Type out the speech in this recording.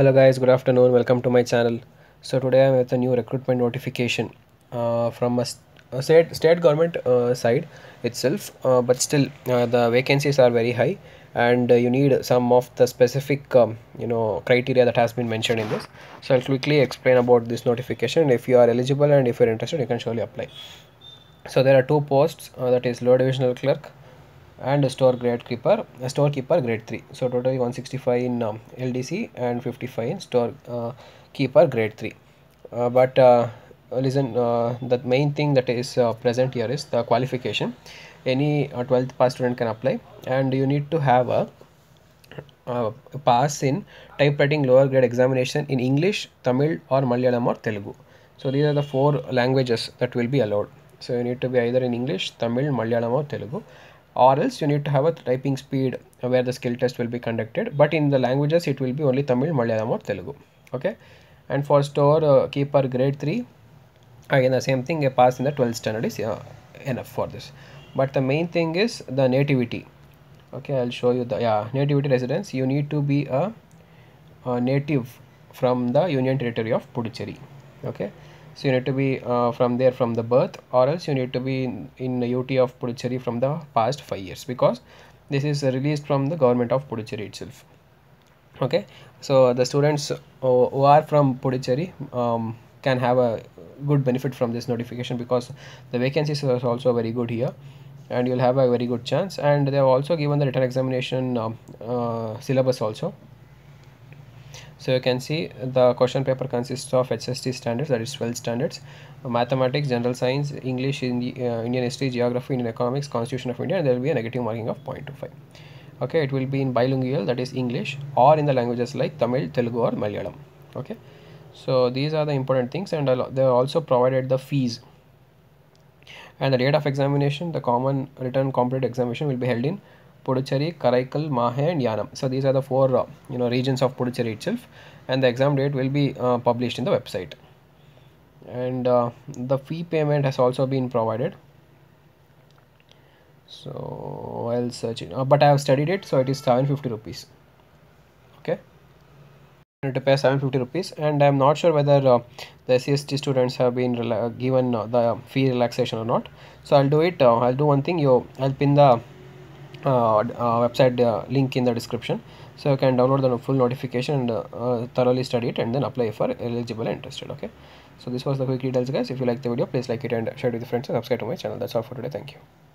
Hello guys, good afternoon. Welcome to my channel. So today I'm with a new recruitment notification uh, from a, a state state government uh, side itself, uh, but still uh, the vacancies are very high, and uh, you need some of the specific um, you know criteria that has been mentioned in this. So I'll quickly explain about this notification. If you are eligible and if you're interested, you can surely apply. So there are two posts uh, that is lower divisional clerk and store grade keeper storekeeper grade 3 so totally 165 in um, ldc and 55 in store uh, keeper grade 3 uh, but uh, listen uh, the main thing that is uh, present here is the qualification. Any uh, 12th pass student can apply and you need to have a uh, pass in typewriting lower grade examination in english tamil or malayalam or telugu. So these are the four languages that will be allowed. So you need to be either in english tamil malayalam or telugu or else you need to have a typing speed where the skill test will be conducted. But in the languages it will be only tamil malayalam or telugu. Okay? And for store uh, keeper grade 3 again the same thing a pass in the 12th standard is uh, enough for this. But the main thing is the nativity. Okay i'll show you the yeah nativity residence. You need to be a, a native from the union territory of puducherry. Okay so you need to be uh, from there from the birth or else you need to be in, in the ut of puducherry from the past five years because this is uh, released from the government of puducherry itself. Okay? So the students who are from puducherry um, can have a good benefit from this notification because the vacancies are also very good here and you'll have a very good chance. And they have also given the written examination um, uh, syllabus also so you can see the question paper consists of HST standards that is 12 standards mathematics general science english uh, indian history geography indian economics constitution of india and there will be a negative marking of 0.25 okay it will be in bilingual that is english or in the languages like tamil telugu or malayalam. Okay so these are the important things and they also provided the fees. And the date of examination the common written competitive examination will be held in Puducherry, Karaikal, Mahe and Yanam. So these are the four uh, you know regions of Puducherry itself and the exam date will be uh, published in the website. And uh, the fee payment has also been provided. So I'll search it. Uh, but I have studied it so it is 750 rupees. Okay. You need to pay 750 rupees and I'm not sure whether uh, the SCST students have been given uh, the fee relaxation or not. So I'll do it. I'll do one thing. You, I'll pin the website uh, link in the description. So you can download the full notification and uh, uh, thoroughly study it and then apply for eligible and interested okay? So this was the quick details guys. If you like the video please like it and share it with your friends and subscribe to my channel. That's all for today. Thank you